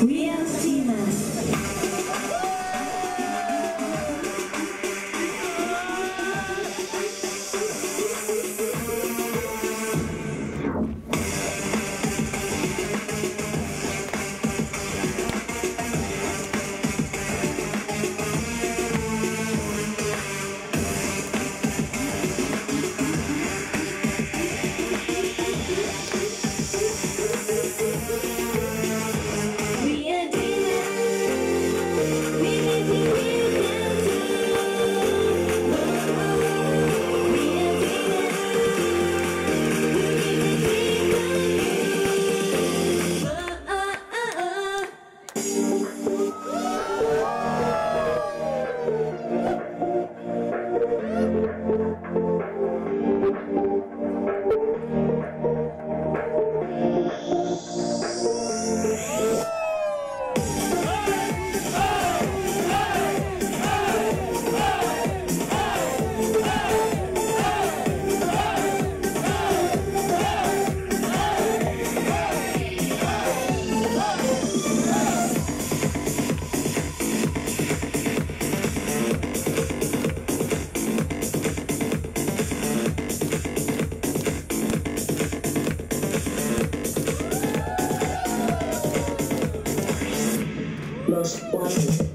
We próximo.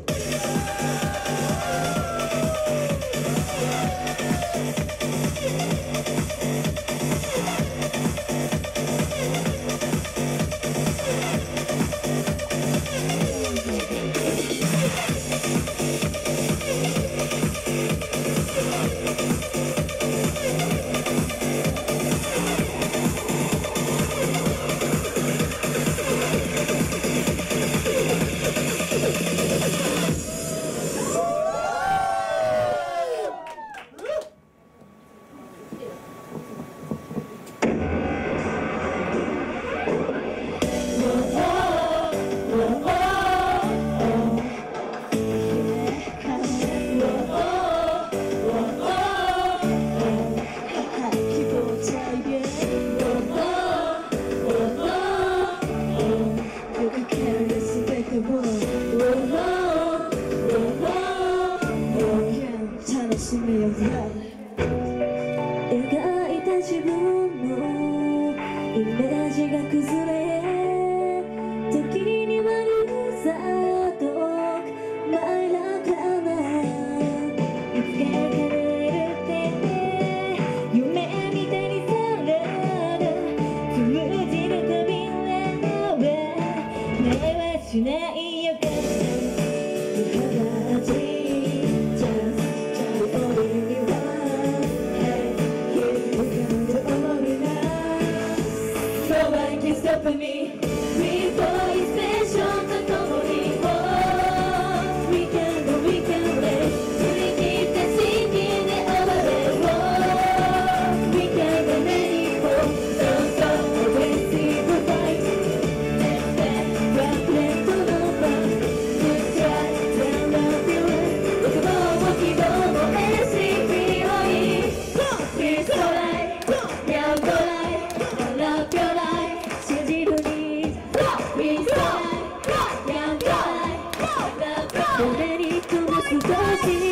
does it